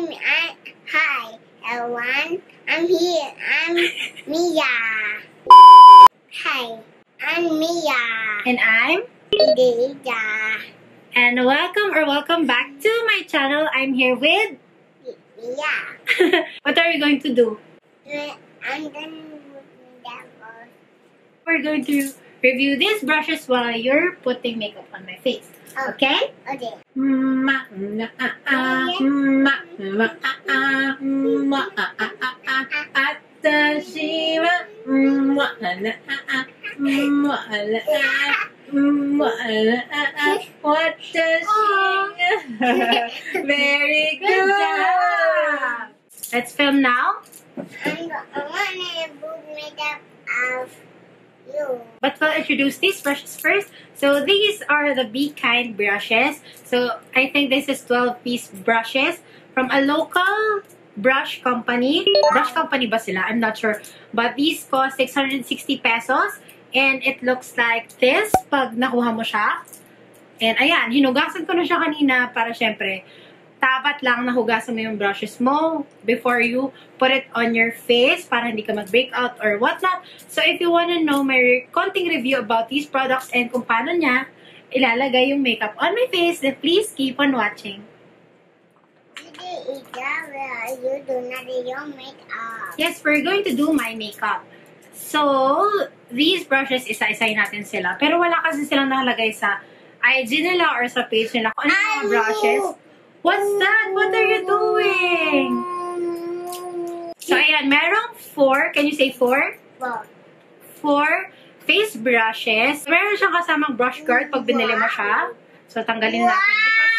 I'm, I, hi, everyone. I'm here. I'm Mia. Hi, I'm Mia. And I'm Dida. and welcome or welcome back to my channel. I'm here with Mia. what are we going to do? I'm that on. We're going to review these brushes while you're putting makeup on my face. Okay? Okay. Ma, na, ah, ah, ma, ma, ah, ah, ma, ah, ah, ah, ah, Atashi wa, ma, na, ah, ah, ma, na, ah, ma, na, ah, ah, Watashi. Very Good good. job. Let's film now. I'm go- I wanna put makeup of But we'll introduce these brushes first. So these are the Be Kind brushes. So I think this is 12 piece brushes from a local brush company. Brush company ba sila? I'm not sure. But these cost 660 pesos. And it looks like this pag nakuha mo siya. And ayan, hinugasan ko na siya kanina para syempre, dapat lang nahugasan mo yung brushes mo before you put it on your face para hindi ka mag-breakout or whatnot. So, if you wanna know my konting review about these products and kung paano niya ilalagay yung makeup on my face, then please keep on watching. You do not your makeup. Yes, we're going to do my makeup. So, these brushes, isa-isayin natin sila. Pero wala kasi silang nakalagay sa IG nila or sa page nila kung ano yung mga brushes. What's that? What are you doing? So, ayan, merong four. Can you say four? Four face brushes. Meron siyang kasamang brush guard pag binili mo siya. So, tanggalin natin. Because,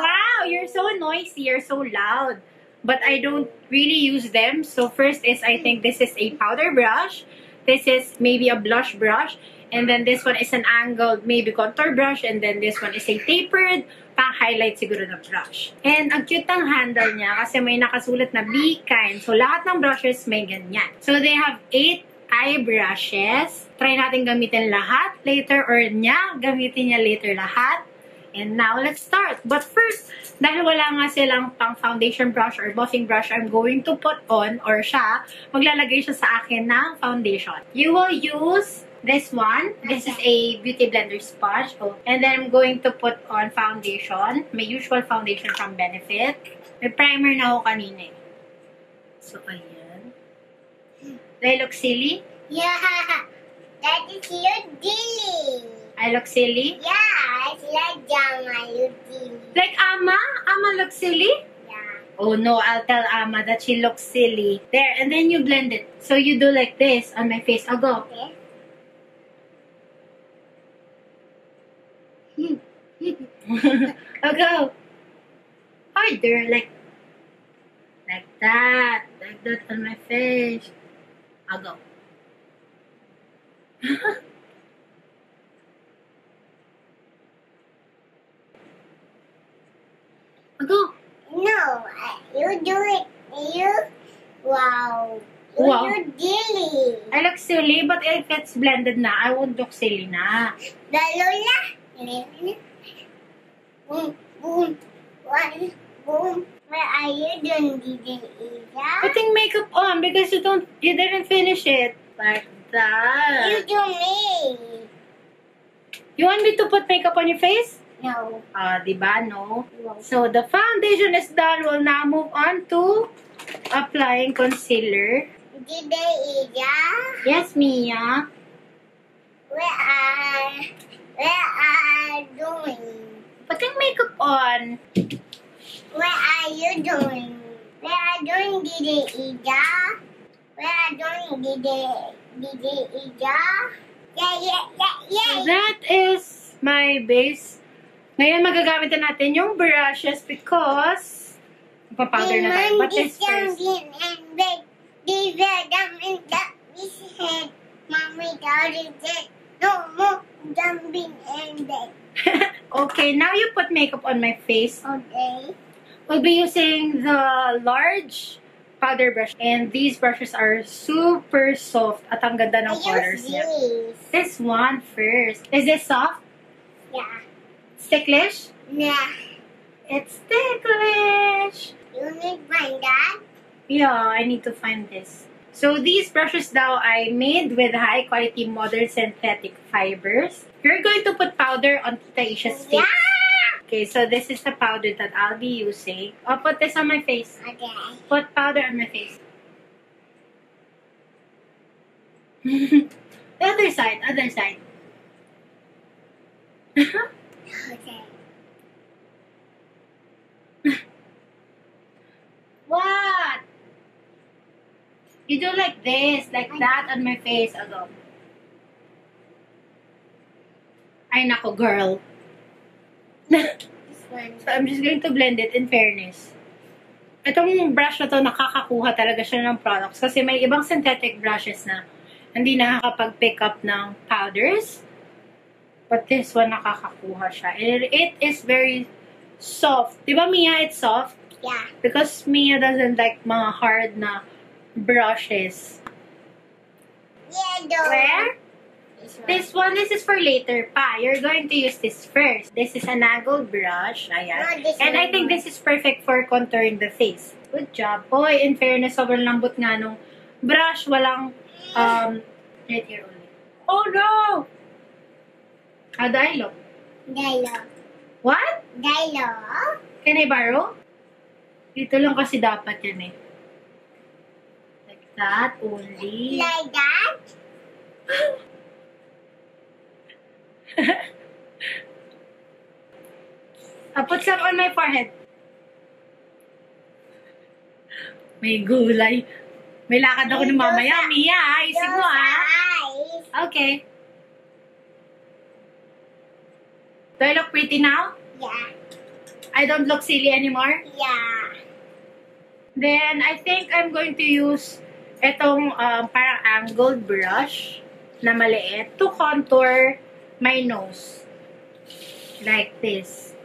wow, you're so noisy. You're so loud. But I don't really use them. So, first is, I think this is a powder brush. This is maybe a blush brush. And then this one is an angled, maybe contour brush. And then this one is a tapered, pang-highlight siguro na brush. And ang cute ng handle niya kasi may nakasulat na Be Kind. So, lahat ng brushes may ganyan. So, they have eight eye brushes. Try natin gamitin lahat later or niya gamitin niya later lahat. And now, let's start. But first, dahil wala nga silang pang foundation brush or buffing brush, I'm going to put on, or siya, maglalagay siya sa akin ng foundation. You will use this one. This is a beauty blender sponge. Oh. And then I'm going to put on foundation. May usual foundation from Benefit. May primer na ako kanina eh. So, ayan. Do I look silly? yeah, that is your dilly. I look silly? Yeah, it's like Jama, you dilly. Like Ama? Ama look silly? Yeah. Oh no, I'll tell Ama that she looks silly. There, and then you blend it. So you do like this on my face. I'll go. Okay. I'll go. Harder, like, like that. Like that on my face. I'll go. I'll go. No, you do it. You, wow. You Wow. do dilly. I look silly, but if it's blended na, I won't look silly na. The Lola. Boom, boom, one, boom. Where are you doing, DJ Ida? Putting makeup on because you don't, you didn't finish it. Like that. You do me. You want me to put makeup on your face? No. Ah, di ba? No. no. So, the foundation is done. We'll now move on to applying concealer. DJ Ida. Yes, Mia. Where are, where are doing? Putting makeup on. Where are you doing? Where are doing, DJ Ida? Where are doing, DJ, DJ Ida? Yeah, yeah, yeah, yeah. So, that is my base. Ngayon, magagamit na natin yung brushes because papowder na tayo. But this first. and big. These are jumping up his head. Mommy got it. No more jumping and okay, now you put makeup on my face. Okay. We'll be using the large powder brush. And these brushes are super soft at ang ganda ng colors niya. This one first. Is this soft? Yeah. Ticklish? Nah. It's ticklish. You need to find that? Yeah, I need to find this. So these brushes now I made with high quality modern synthetic fibers. You're going to put powder on Tita Isha's face. Yeah. Okay, so this is the powder that I'll be using. I'll put this on my face. Okay. Put powder on my face. the other side, other side. Okay. what? You do like this, like that on my face. Ago. Ay, nako, girl. So, I'm just going to blend it in fairness. Itong brush na to, nakakakuha talaga siya ng products kasi may ibang synthetic brushes na hindi nakakapag-pick up ng powders. But this one, nakakakuha siya. It, it is very soft. Di ba, Mia, it's soft? Yeah. Because Mia doesn't like mga hard na brushes. Yellow. Where? This one. This one, this is for later pa. You're going to use this first. This is an angled brush. Ayan. No, And I one. think this is perfect for contouring the face. Good job. Boy, in fairness, sobrang lambot nga nung brush. Walang, um, right here only. Oh no! How do I look? Yellow. What? Yellow. Can I borrow? Dito lang kasi dapat yan eh. That only. Like that. I'll put some on my forehead. May gulay. May lakad ako ni mamaya. Mia, ayusin mo Those ah. Okay. Do I look pretty now? Yeah. I don't look silly anymore? Yeah. Then, I think I'm going to use itong um, parang angled brush na maliit to contour my nose. Like this.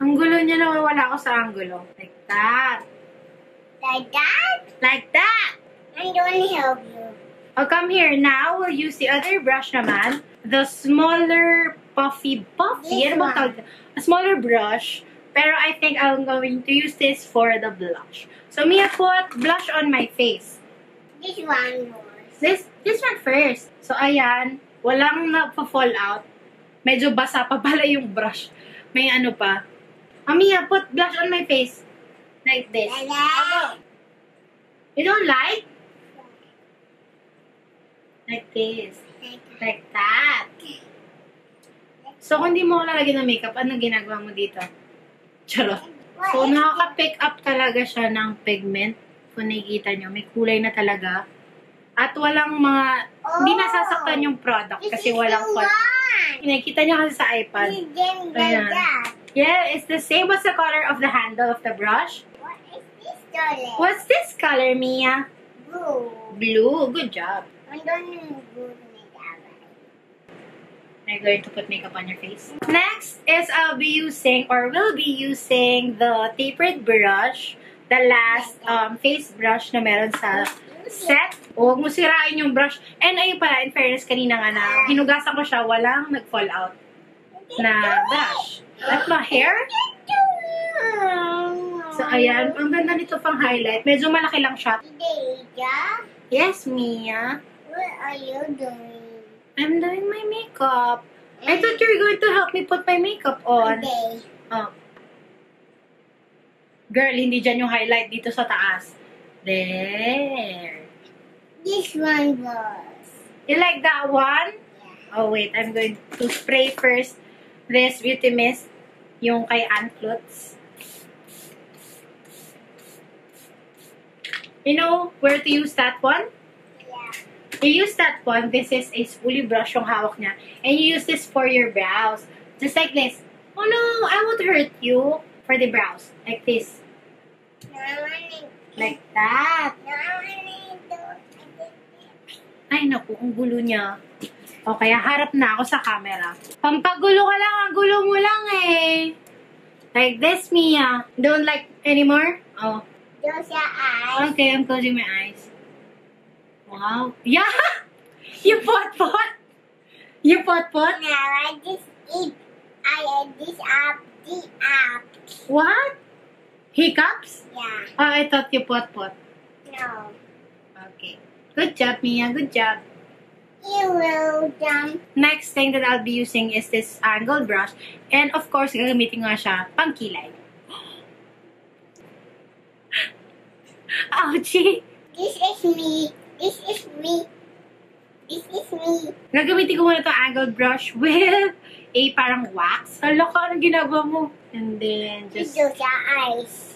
Ang gulo niya na wala ako sa angulo. Like that. Like that. Like that! I'm going to help you. I'll come here now. We'll use the other brush naman. The smaller puffy, puffy, This ano bang tawag? A smaller brush. Pero I think I'm going to use this for the blush. So, Mia, put blush on my face. This one was. This, this one first. So, ayan. Walang na-fall out. Medyo basa pa pala yung brush. May ano pa. Amia, put blush on my face. Like this. That. You don't like? Like this. Like that. So, kung hindi mo lalagyan ng makeup, anong ginagawa mo dito? Charot. So, nakaka-pick up talaga siya ng pigment. Kung nakikita nyo, may kulay na talaga. At walang mga, hindi Oh. nasasaktan yung product kasi walang one. Nakikita nyo kasi sa iPad. Ayan. Yeah, it's the same as the color of the handle of the brush. What is this color? What's this color, Mia? Blue. Blue. Good job. I'm doing good with that. Are you going to put makeup on your face? Next is I'll be using or will be using the tapered brush. The last um, face brush na meron sa set. Huwag mo sirain yung brush. And ayun pala, in fairness, kanina nga na hinugasan ko siya, walang nag-fall out na brush. At my hair. So, ayan. Ang ganda nito pang highlight. Medyo malaki lang siya. Yes, Mia. what are you doing? I'm doing my makeup. I thought you were going to help me put my makeup on. Okay. Oh. Girl, hindi dyan yung highlight dito sa taas. There. This one was. You like that one? Yeah. Oh, wait. I'm going to spray first this Beauty Mist. Yung kay Ann Klutz. You know where to use that one? Yeah. You use that one. This is a spoolie brush yung hawak niya. And you use this for your brows. Just like this. Oh no, I won't hurt you. For the brows. Like this. No, I want to. Like that. Ay, naku, ang gulo niya. O, kaya harap na ako sa camera. Pampagulo ka lang, ang gulo mo lang eh. Like this, Mia. Don't like anymore? Oh. Close your eyes. Okay, I'm closing my eyes. Wow. Yeah! you pot pot! You pot pot? Now I just eat. I ate this up. The up. What? Hiccups? Yeah. Oh, I thought you pot pot. No. Okay. Good job, Mia. Good job. You will jump. Next thing that I'll be using is this angled brush. And of course, gagamitin ko nga siya pang kilay. Ouchie! This is me. This is me. This is me. Gagamitin ko muna itong angled brush with a parang wax. Hala ka, anong ginagawa mo? And then, just, do your eyes.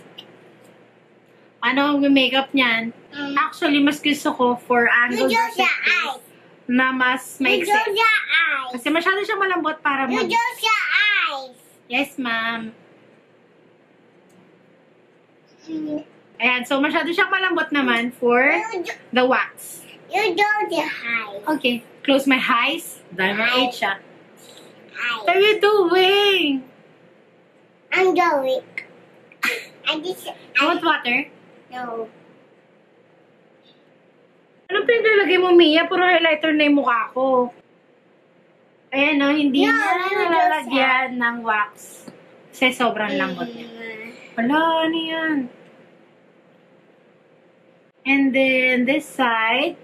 Ano ang makeup niyan? Mm. Actually, mas gusto ko for your like this, eyes. na mas maiksi. your eyes. Kasi masyado siyang malambot para mag... do your eyes. Yes, ma'am. Mm. Ayan, so masyado siyang malambot naman for the wax. you do the eyes. Okay, close my eyes. Dahil may 8 siya. What are Eyes. you doing? I'm doing. I just. You want water? No. Ano pinaglalagay mo, Mia? Puro highlighter na yung mukha ko. Ayan o, hindi No, na no, no, nalalagyan ng wax. Kasi sobrang lambot niya. Wala, ano yan? And then, this side.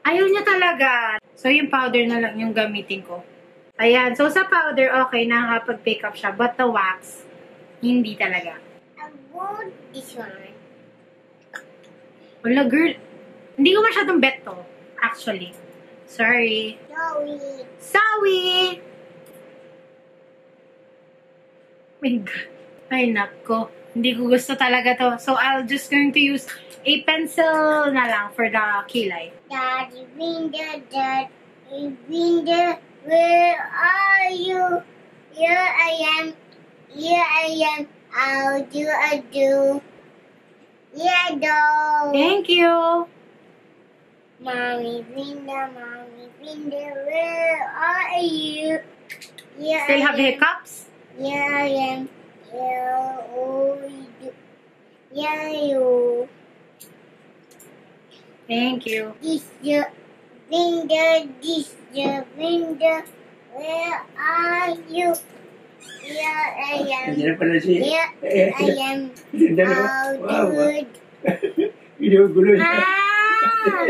Ayaw niya talaga. So, yung powder na lang yung gamitin ko. Ayan. So, sa powder, okay, nakakapag-pick up siya. But the wax, hindi talaga. Want this one. Wala, girl. Hindi ko masyadong bet to, actually. Sorry. Sorry. Sorry! My God. Ay, nako. Hindi ko gusto talaga to. So, I'll just going to use a pencil na lang for the kilay. Daddy Winder, Daddy Winder, where are you? Here I am. Here I am. I'll do a do. Yeah, do. Thank you! Mommy Winder, Mommy Winder, where are you? Here Still I have am. hiccups? Here I am. Here, oh, you. Yeah, you. Thank you. This the window, this the window. Where are you? Here I am. Nandiyan pala I am. dalawa. How Wow. good. Ginugulo niya. Ah!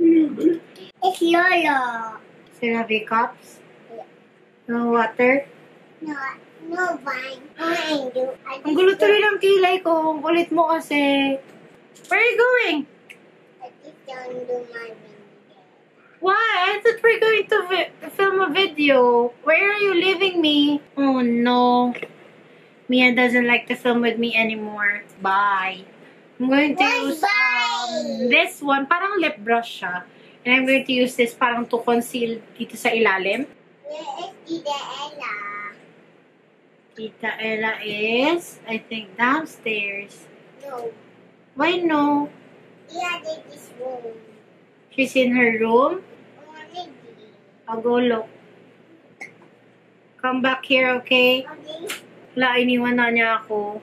Ginugulo. It's Lolo. Still have hiccups? No water? No, no vine. No angel. I Ang gulo tuloy ng kilay ko. Ang kulit mo kasi. Where are you going? I just don't do my window. Why? I thought we're going to vi- film a video. Where are you leaving me? Oh no. Mia doesn't like to film with me anymore. Bye. I'm going to Why use um, this one. Parang lip brush siya. And I'm going to use this parang to conceal dito sa ilalim. Where is Tita Ella? Tita Ella is, I think, downstairs. No. Why no? Yeah, this room. She's in her room. I'll go look. Come back here, okay? Okay. Wala, iniwan na niya ako.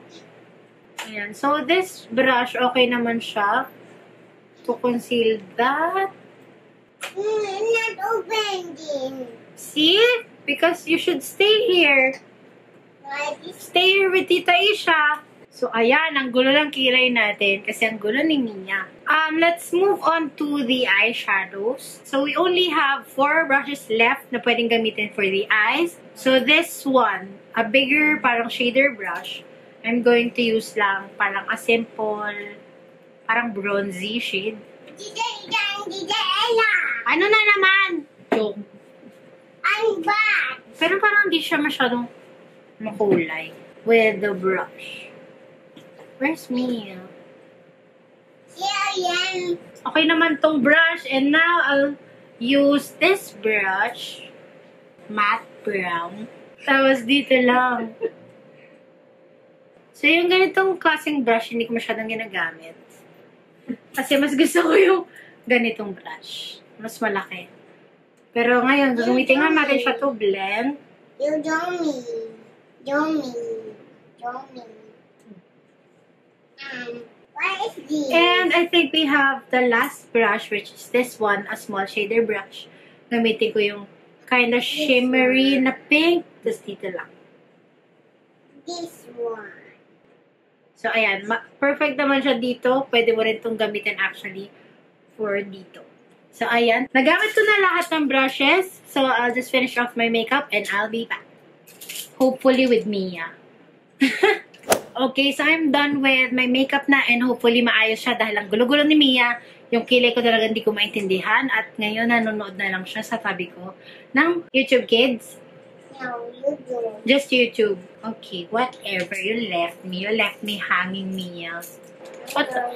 Ayan. So, this brush, okay naman siya. To conceal that. Mm, not opening. See? Because you should stay here. Stay here with Tita Isha. So, ayan. Ang gulo ng kilay natin. Kasi ang gulo ni Mia. Um, let's move on to the eyeshadows. So, we only have four brushes left na pwedeng gamitin for the eyes. So, this one, a bigger parang shader brush, I'm going to use lang parang a simple, parang bronzy shade. Ano na naman? Joke. I'm back. Pero parang hindi siya masyadong makulay with the brush. Where's Mia? Here I am. Okay naman tong brush. And now, I'll use this brush. Matte brown. Tapos dito lang. So, yung ganitong klaseng brush, hindi ko masyadong ginagamit. Kasi mas gusto ko yung ganitong brush. Mas malaki. Pero ngayon, gagamitin nga natin siya to blend. Do me. Do me. Um, what is this? And I think we have the last brush, which is this one, a small shader brush. Gamitin ko yung kind of shimmery na pink. Tapos dito lang. this one. So, ayan. Perfect naman siya dito. Pwede mo rin itong gamitin actually for dito. So, ayan. Nagamit ko na lahat ng brushes. So, I'll just finish off my makeup and I'll be back. Hopefully with Mia. okay, so I'm done with my makeup na and hopefully maayos siya dahil ang gulo-gulo ni Mia. Yung kilay ko talaga hindi ko maintindihan at ngayon nanonood na lang siya sa tabi ko ng YouTube Kids. No, you do. Just YouTube. Okay, whatever. You left me. You left me hanging, Mia. What's up?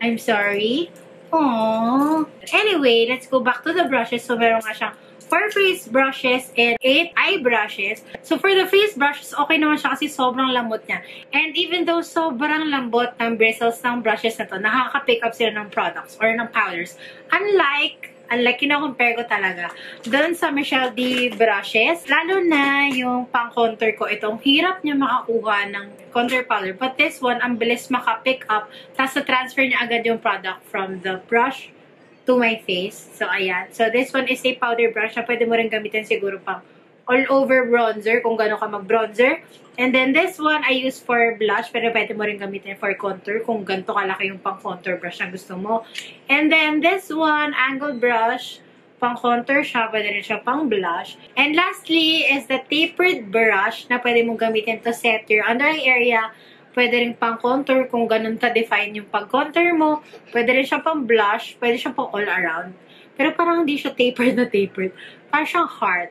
I'm sorry. Aww. Anyway, let's go back to the brushes. So, meron nga siyang 4 face brushes and 8 eye brushes. So, for the face brushes, okay naman siya kasi sobrang lambot niya. And even though sobrang lambot ng bristles ng brushes na to, nakaka-pick up sila ng products or ng powders. Unlike unlike kino-compare ko talaga doon sa Michelle D brushes, lalo na yung pang-contour ko, itong hirap niya makakuha ng contour powder. But this one, ang bilis maka-pick up, tapos transfer niya agad yung product from the brush to my face. So, ayan. So, this one is a powder brush na pwede mo rin gamitin siguro pang all-over bronzer, kung gano'n ka mag-bronzer. And then, this one, I use for blush, pero pwede mo rin gamitin for contour, kung ganito kalaki yung pang-contour brush na gusto mo. And then, this one, angled brush, pang-contour siya, pwede rin siya pang-blush. And lastly, is the tapered brush na pwede mong gamitin to set your under eye area. Pwede rin pang-contour kung ganun ka-define yung pag-contour mo. Pwede rin siya pang-blush, pwede siya pang all-around. Pero parang hindi siya tapered na tapered. Parang siyang heart.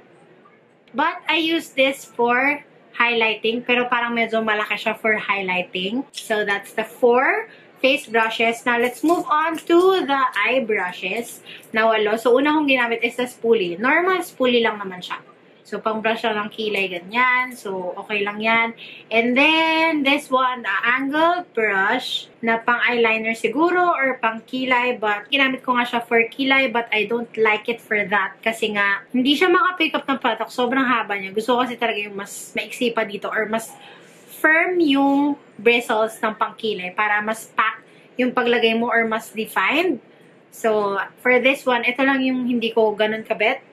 But I use this for highlighting, pero parang medyo malaki siya for highlighting. So that's the four face brushes. Now, let's move on to the eye brushes na walo. So, una kong ginamit is the spoolie. Normal spoolie lang naman siya. So, pang brush lang ng kilay, ganyan. So, okay lang yan. And then, this one, the angled brush na pang eyeliner siguro or pang kilay. But, ginamit ko nga siya for kilay but I don't like it for that. Kasi nga, hindi siya makapick up ng product. Sobrang haba niya. Gusto ko kasi talaga yung mas maiksi pa dito or mas firm yung bristles ng pangkilay para mas pack yung paglagay mo or mas defined. So, for this one, ito lang yung hindi ko ganun kabet.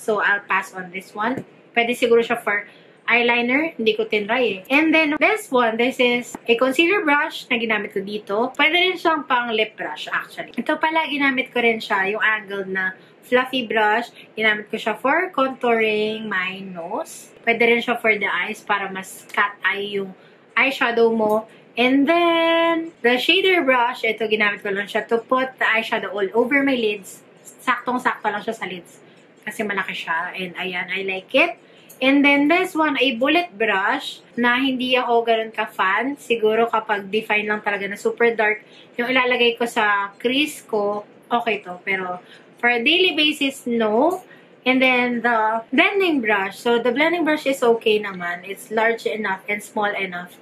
So, I'll pass on this one. Pwede siguro siya for eyeliner. Hindi ko tinry eh. And then, this one, this is a concealer brush na ginamit ko dito. Pwede rin siyang pang lip brush, actually. Ito pala, ginamit ko rin siya, yung angled na fluffy brush. Ginamit ko siya for contouring my nose. Pwede rin siya for the eyes para mas cat eye yung eyeshadow mo. And then, the shader brush, ito ginamit ko lang siya to put the eyeshadow all over my lids. Saktong-sakto lang siya sa lids. Kasi malaki siya. And ayan, I like it. And then this one, a bullet brush na hindi ako ganun ka-fan. Siguro kapag define lang talaga na super dark, yung ilalagay ko sa crease ko, okay to. Pero for a daily basis, no. And then the blending brush. So the blending brush is okay naman. It's large enough and small enough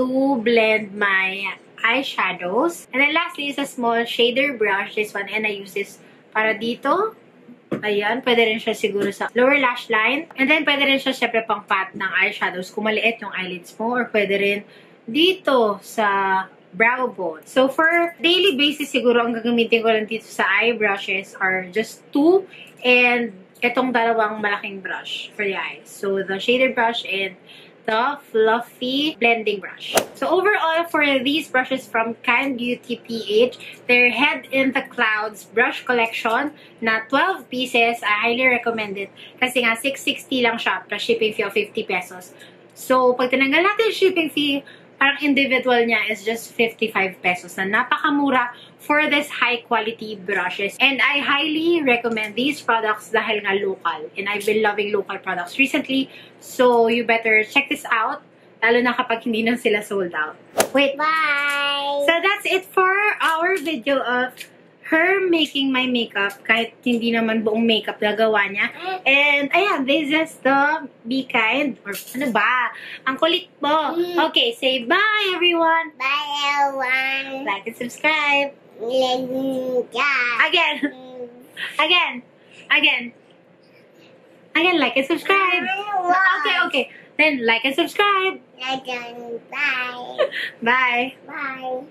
to blend my eyeshadows. And then lastly is a small shader brush. This one. And I use this para dito. Ayan, pwede rin siya siguro sa lower lash line. And then, pwede rin siya syempre pang pat ng eyeshadows kung maliit yung eyelids mo. Or pwede rin dito sa brow bone. So, for daily basis, siguro ang gagamitin ko lang dito sa eye brushes are just two. And itong dalawang malaking brush for the eyes. So, the shader brush and the fluffy blending brush. So overall, for these brushes from Kind Beauty PH, their Head in the Clouds brush collection na 12 pieces, I highly recommend it. Kasi nga, 660 lang siya, plus shipping fee of 50 pesos. So, pag tinanggal natin shipping fee, parang individual niya is just 55 pesos na napakamura for this high quality brushes. And I highly recommend these products dahil nga local. And I've been loving local products recently. So, you better check this out. Lalo na kapag hindi na sila sold out. Wait. Bye. So, that's it for our video of her making my makeup kahit hindi naman buong makeup gagawa niya. And, ayan, this is the Be Kind. Or, ano ba? Ang kulit mo. Mm. Okay, say bye, everyone. Bye, everyone. Like and subscribe. Again. Again. Again. Again, like and subscribe. Okay, okay. Then, like and subscribe. Bye. Bye. Bye.